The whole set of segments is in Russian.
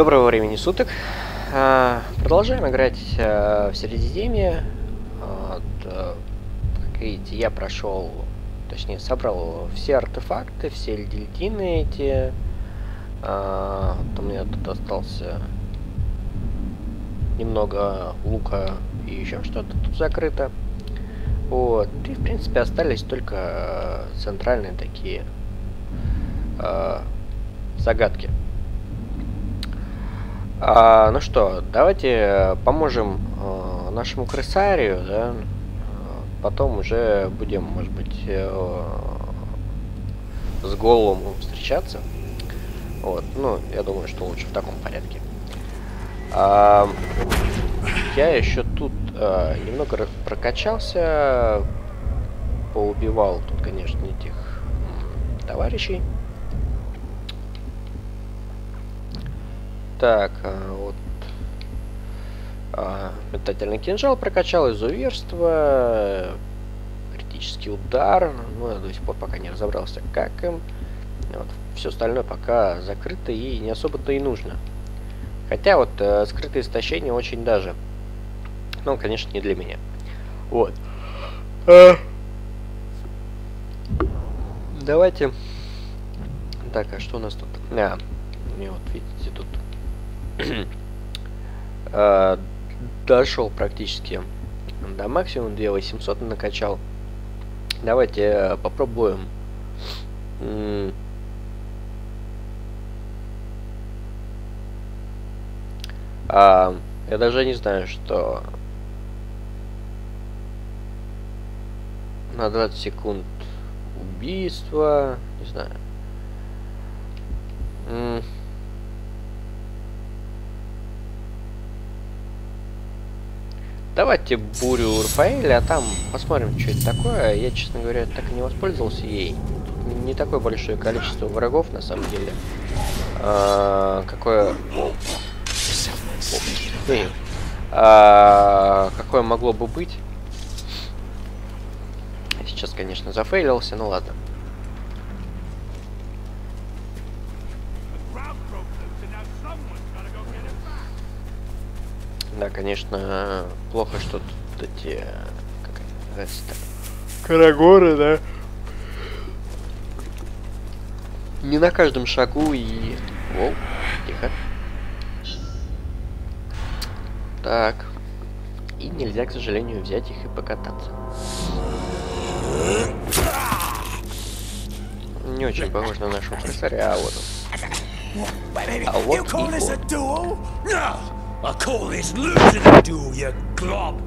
Доброго времени суток. А, Продолжаем играть а, в Средиземье. Вот, а, Как видите, я прошел, точнее, собрал все артефакты, все дельтины эти. Вот у меня тут остался немного лука и еще что-то тут закрыто. Вот. И, в принципе, остались только центральные такие загадки. А, ну что, давайте э, поможем э, нашему крысарию, да. Э, Потом уже будем, может быть, э, с Голлумом встречаться. Вот, ну, я думаю, что лучше в таком порядке. А, я еще тут э, немного прокачался, поубивал тут, конечно, этих товарищей. Так, а, вот. а, метательный кинжал прокачал, изуверство, критический удар. Ну, я до сих пор пока не разобрался, как им. Вот, все остальное пока закрыто и не особо-то и нужно. Хотя вот э, скрытое истощение очень даже. Ну, конечно, не для меня. Вот. А. Давайте. Так, а что у нас тут? А, мне вот видите тут дошел практически до максимума 2800 накачал. Давайте э, попробуем. А, я даже не знаю что на 20 секунд убийство не знаю Давайте бурю Рафаэля, а там посмотрим, что это такое. Я, честно говоря, так и не воспользовался ей. Не такое большое количество врагов, на самом деле. А, какое... А, какое могло бы быть? Сейчас, конечно, зафейлился, ну ладно. Да, конечно, плохо, что тут эти... Как называются-то? Карагоры, да? Не на каждом шагу и... Воу, тихо. Так. И нельзя, к сожалению, взять их и покататься. Не очень похож на нашего крысаря, а вот он. А вот и он. I call this losing a duel, you glob!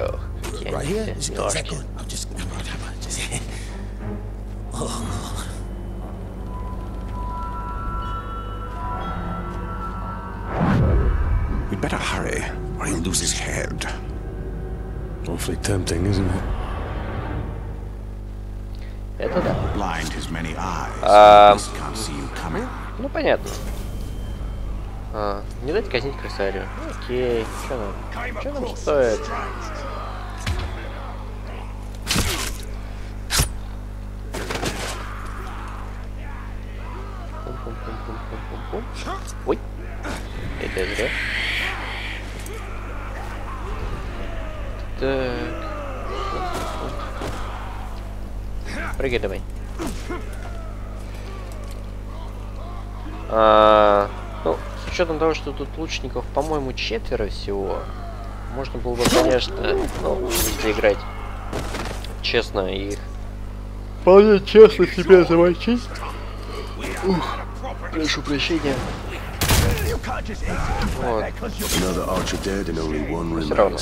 Oh, right here? Is that good? I'm just... I'm on, I'm on, just oh. We'd better hurry, or he'll lose his head. Awfully tempting, isn't it? See you coming. Ну, понятно. А, не дать казнить крысарю. Окей, что нам? Что нам стоит? Ой, это зря. Так. Прыгай давай. А, ну, с учетом того, что тут лучников, по-моему, четверо всего, можно было бы, конечно, ну, если играть честно их вполне честно себя замочить. Ух, прошу прощения. Вот, все равно.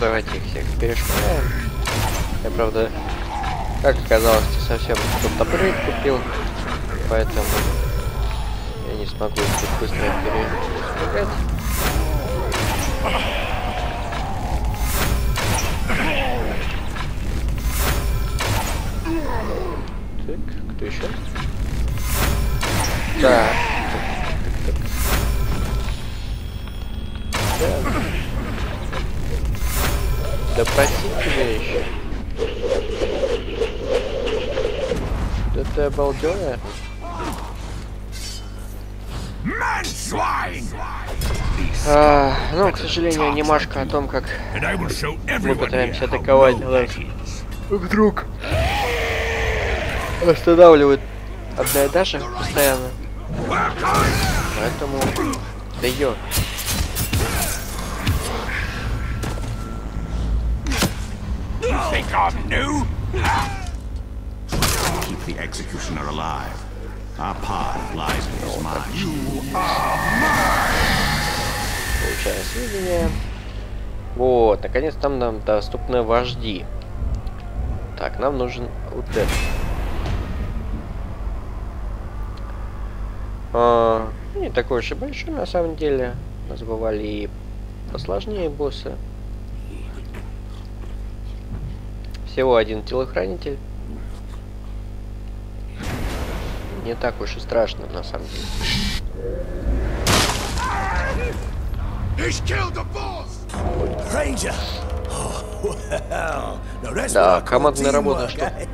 Давайте их всех перешмаляем. Я, правда, как оказалось, ты совсем тут топоры купил, поэтому я не смогу их тут быстро перешмагать. Так, кто еще? Так. Да. Допросить тебя еще. Да ты обалденная? А, ну, к сожалению, анимашка о том, как мы пытаемся атаковать нас. Вдруг останавливает одна и постоянно. Поэтому... Да ё. You I'm new? Keep the executioner alive. Our path lies in his mind. Получаю сведения. Вот, наконец там нам доступны вожди. Так, нам нужен вот этот. А, не такой уж и большой на самом деле. Нас бывали и посложнее боссы. Всего один телохранитель. Не так уж и страшно на самом деле. Oh, Да, командная работа, что, eh?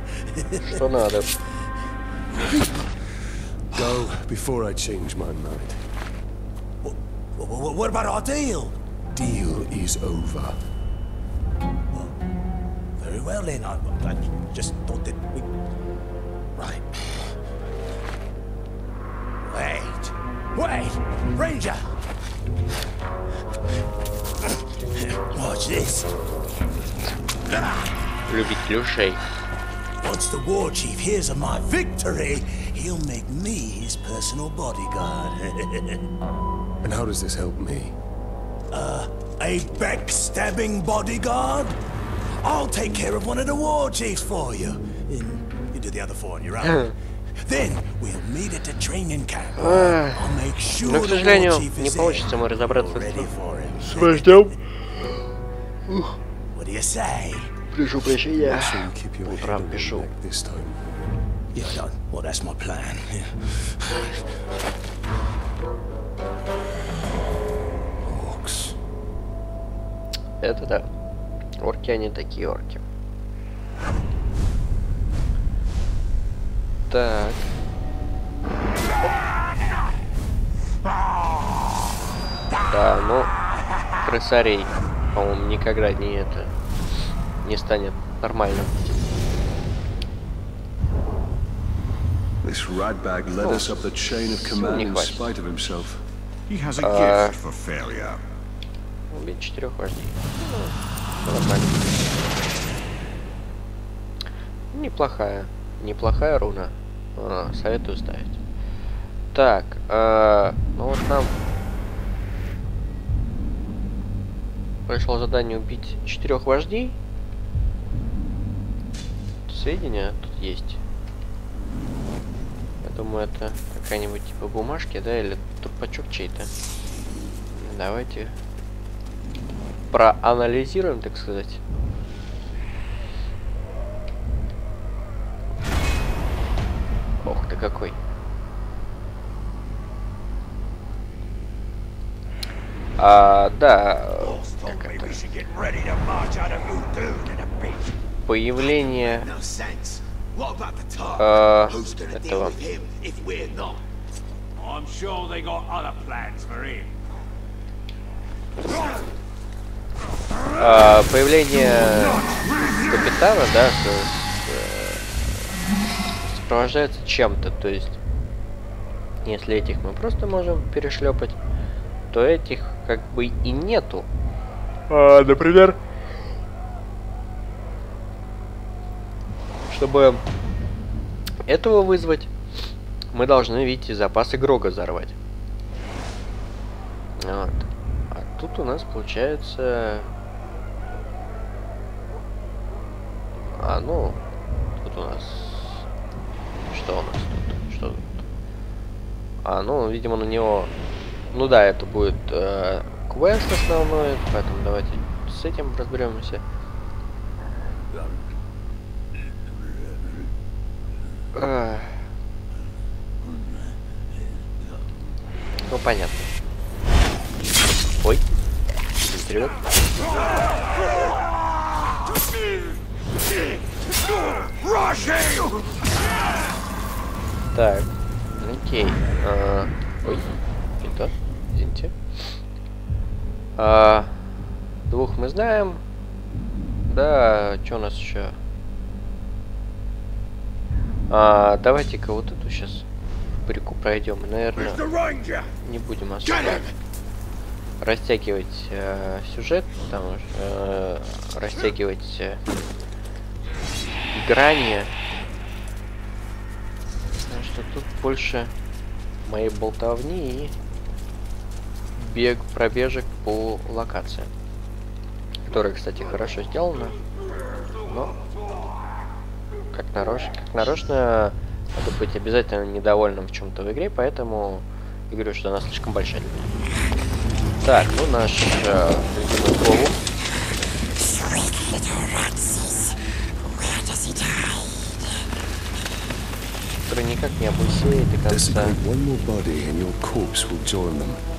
что надо. Go before I change my mind. Wh- wh- What about our deal? Deal is over. Very well then, I, I just thought that we... Right. Wait, wait, Ranger! Watch this. Любитель ушей. Once the war chief hears of my victory, he'll make me his personal bodyguard. And how does this help me? A backstabbing bodyguard? I'll take care of one of the war chiefs for you. And you do the other four on your own. then we'll meet at the training camp. I'll make sure Но, к the war сожалению, chief не is получится there. мы разобраться You're ready с for him. с вождем. What do you say? Прошу прощения. So you keep your head Утром on your пишу. neck this time. Yeah, done. Well, that's my plan. Yeah. Orcs. Это да. Орки, они такие орки. Так. Да, ну, крысарей, по-моему, никогда не это не станет нормальным. This ratbag led us up the chain of command in spite of himself. He has a gift for failure. Убить четырех вождей. Нормально. Неплохая. Неплохая руна. А, советую ставить. Так, э, ну вот нам пришло задание убить четырех вождей. Сведения тут есть. Я думаю, это какая-нибудь типа бумажки, да, или трупачок чей-то. Давайте проанализируем, так сказать. Ох ты какой. А, да, появление No sense. What about the tar? Uh, Who's gonna это deal вам. with him if we're not? I'm sure they got other plans for him. А, появление капитана, да, с- с, э, сопровождается чем-то, то есть, если этих мы просто можем перешлепать, то этих как бы и нету. А, например, чтобы этого вызвать, мы должны, видите, запасы Грога взорвать. Вот. А тут у нас получается... А, ну, тут у нас... Что у нас тут? Что тут? А, ну, видимо, на него... Ну да, это будет э, квест основной, поэтому давайте с этим разберемся. Ну, понятно. Ой. Стрелок. Так. Окей. А, ой. Не то. Извините. А, двух мы знаем. Да, что у нас еще? А, давайте-ка вот эту сейчас реку пройдем. Наверное, не будем особо растягивать э, сюжет, потому что э, растягивать э, грани. Потому что тут больше моей болтовни и бег пробежек по локациям. Которая, кстати, хорошо сделана. Но как нарочно, как нарочно надо быть обязательно недовольным в чем-то в игре, поэтому говорю, что она слишком большая для меня. Так, ну наш э, ледяной голубь. никак не облысеет до конца. Desecrate one more body and your corpse will join them.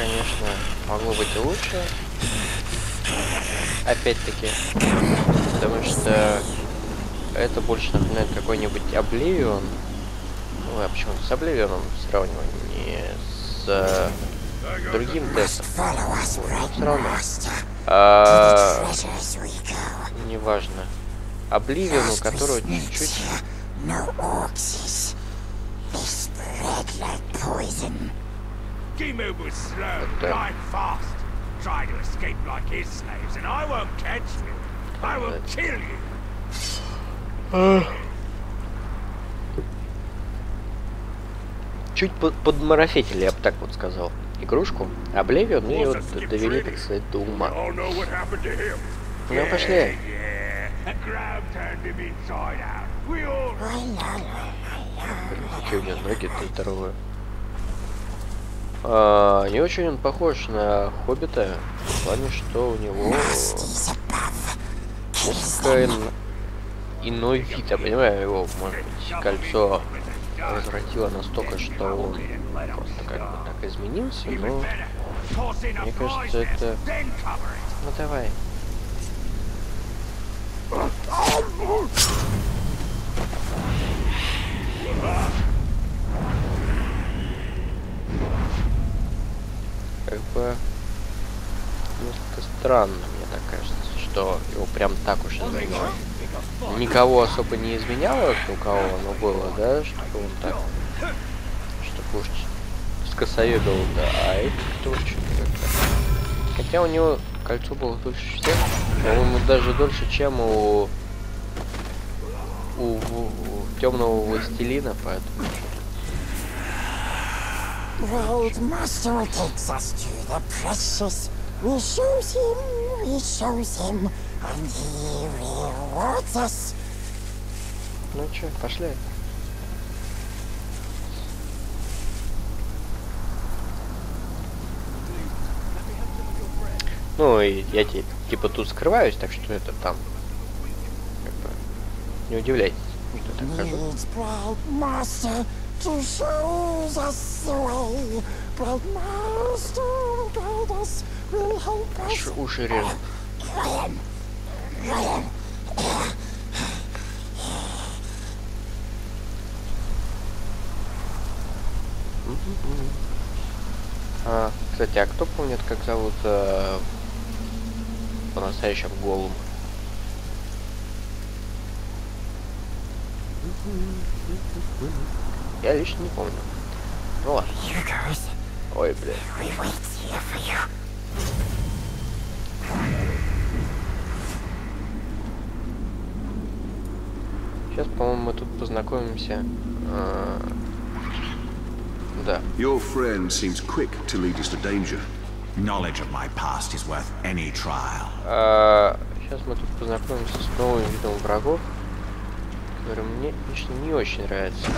Конечно, могло быть и лучше. Опять-таки. Потому что это больше напоминает какой-нибудь Обливион. Ну, а почему-то с Обливионом сравниваю, не с э, другим тестом. Но все равно. А, неважно. Обливион, у которого чуть-чуть... Gimu was slow. I'm fast. Try to escape like his slaves, and I won't catch you. I will kill you. Чуть под- подмарафетили, я бы так вот сказал, игрушку. Обливион, ну и вот довели, так сказать, до ума. Ну, пошли. Какие у него ноги-то здоровые. А, не очень он похож на Хоббита, в плане, что у него иной вид, я понимаю, его, может быть, кольцо развратило настолько, что он просто как бы так изменился, но, мне кажется, это... Ну давай. Как бы несколько странно, мне так кажется, что его прям так уж изменило. Никого особо не изменяло, у кого оно было, да, чтобы он так, чтобы уж скосоебил, да, а это кто как-то. Хотя у него кольцо было дольше всех, по-моему, даже дольше, чем у у, темного властелина, поэтому Great master takes us to the precious. We shows him, we shows him, and he rewards us. Ну чё, пошли. Ну, и я типа тут скрываюсь, так что это там. Как бы, не удивляйтесь, что я так хожу. Needs bright master to show us the way. Bright master will guide us, will help us. Ш- уши Graham, А, кстати, а кто помнит, как зовут э, по-настоящему голым. Я лично не помню. Ну ладно. Ой, бля. We wait here for you. Сейчас, по-моему, мы тут познакомимся. А, Да. Your friend seems quick to lead us to danger. Knowledge of my past is worth any trial. сейчас мы тут познакомимся с новым видом врагов, который мне лично не очень нравится.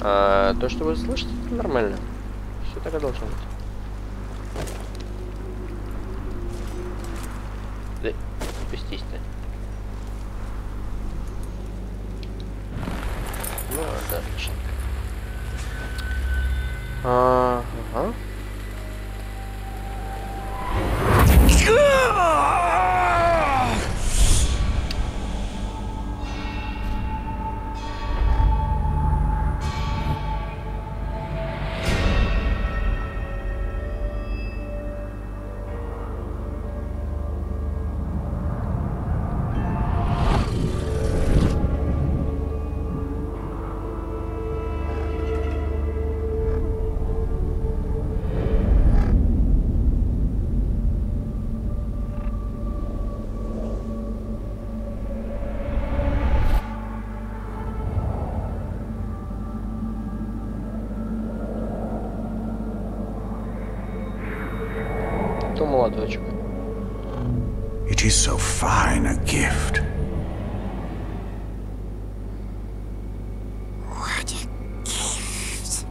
А, то, что вы слышите, это нормально. Все так и должно быть. Да, спустись ты. Ну, отлично. А, То молоточек. It is so fine a gift. What a gift.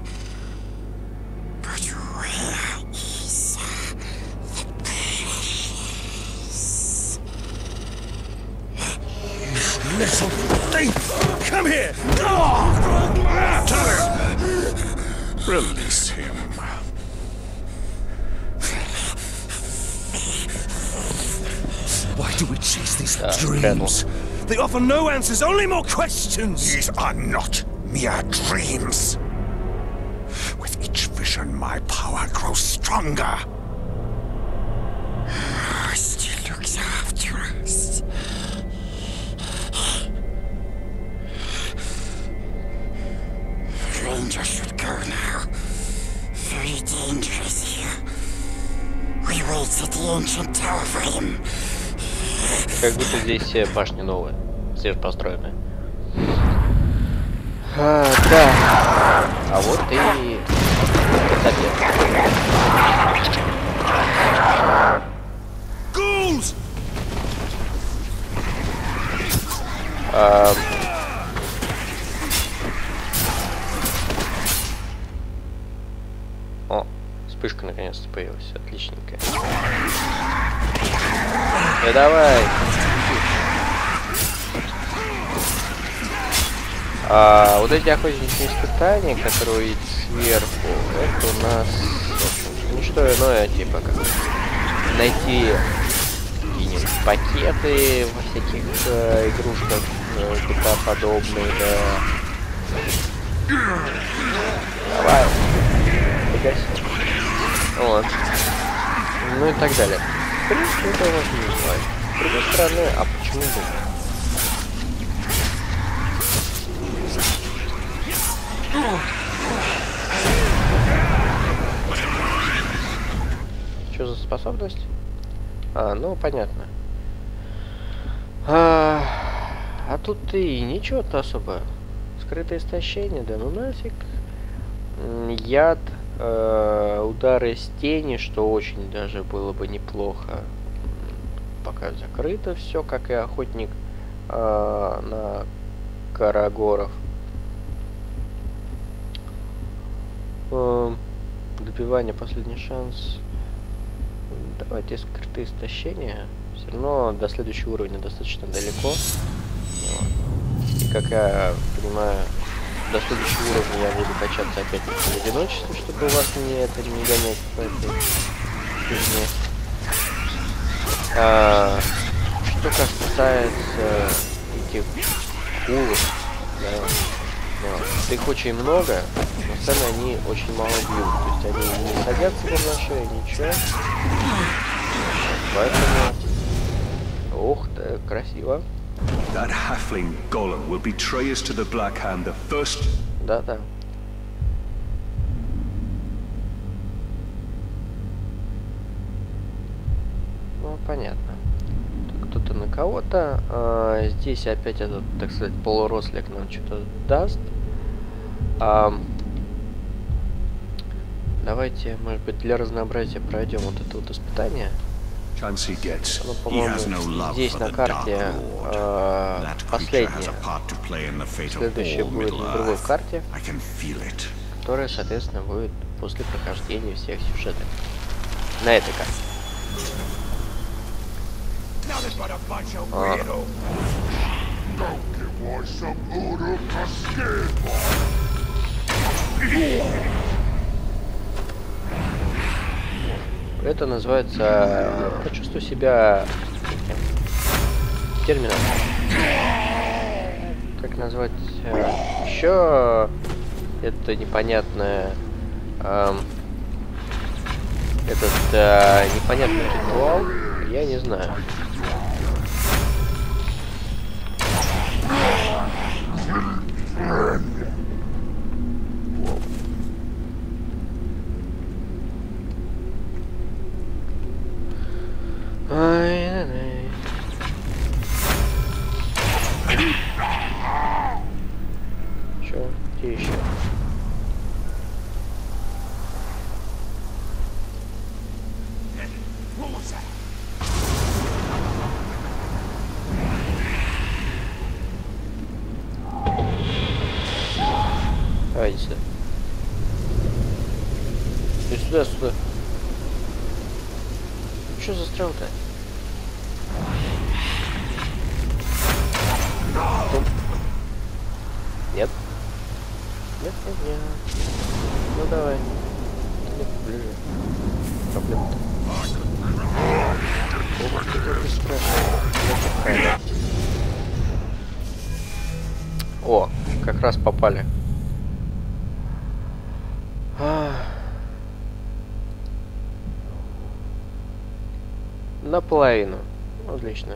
But where is uh, the precious? Little thief! Come here! Tell him! Release Chase these dreams? They offer no answers, only more questions! These are not mere dreams. With each vision, my power grows stronger. Ah, still looks after us. Ranger should go now. Very dangerous here. We wait at the ancient tower for him. Как будто здесь все башни новые, свежепостроенные. А, да. А вот и... Ghouls! а, О, вспышка наконец-то появилась. Отличненькая. Да давай. А, вот эти охотничьи испытания, которые видят сверху, это у нас, общем, не что иное, типа как найти какие-нибудь пакеты во всяких э, игрушках э, GTA подобные, да. Давай. Вот. Ну и так далее. Принципе, это можно не знать. С другой стороны, а почему бы? Что за способность? А, ну понятно. А, а тут и ничего-то особо. Скрытое истощение, да ну нафиг. Яд, э, удары с тени, что очень даже было бы неплохо. Пока закрыто все, как и охотник э, на карагоров. Эм, Добивание последний шанс. Давайте скрытые истощения. Все равно до следующего уровня достаточно далеко. Вот. И как я понимаю, до следующего уровня я буду качаться опять в одиночестве, чтобы вас не это не гонять по этой. А, что касается этих кулов, да, да, их очень много, но сами они очень мало бьют. То есть они не садятся тебе на шею, ничего. Поэтому... Ух ты, красиво. That halfling golem will betray us to the Black Hand the first Да-да. Ну, понятно. Кто-то на кого-то. А, здесь опять этот, так сказать, полурослик нам что-то даст. А, давайте, может быть, для разнообразия пройдем вот это вот испытание. Chance he gets. Оно, He has no по-моему, love здесь for на the Dark карте Lord. а, That creature has последняя. a part to play in the fate of Следующее all будет Middle на другой Earth. карте, I can feel it. которая, соответственно, будет после прохождения всех сюжетов. На этой карте. Nothing but a bunch of А. weirdos. Это называется э, «Почувствуй себя термином». Как назвать э, еще это непонятное эм, этот э, непонятный ритуал, я не знаю. Чё? Где еще? О, как раз попали. Наполовину. Отлично.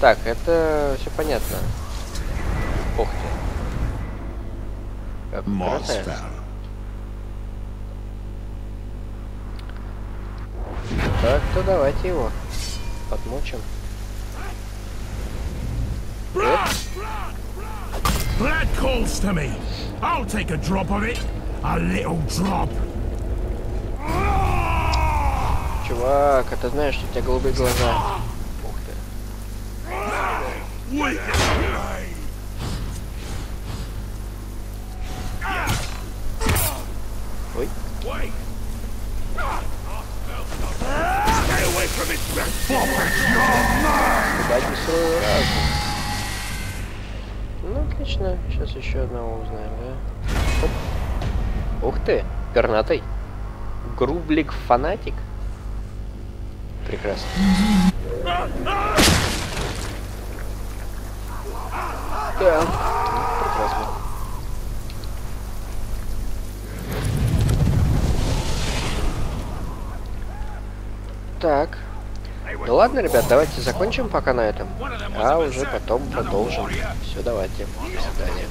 Так, это все понятно. Ух ты. Как. Так, то давайте его подмочим. Blood calls to me. I'll take a drop of it. A little drop. Чувак, а ты знаешь, что у тебя голубые глаза? Ой. From it. Ебать веселый разум. Ну, отлично. Сейчас еще одного узнаем, да? Ух ты, пернатый. Грублик фанатик. Прекрасно. Так. Ну ладно, ребят, давайте закончим пока на этом. А уже потом продолжим. Все, давайте. До свидания.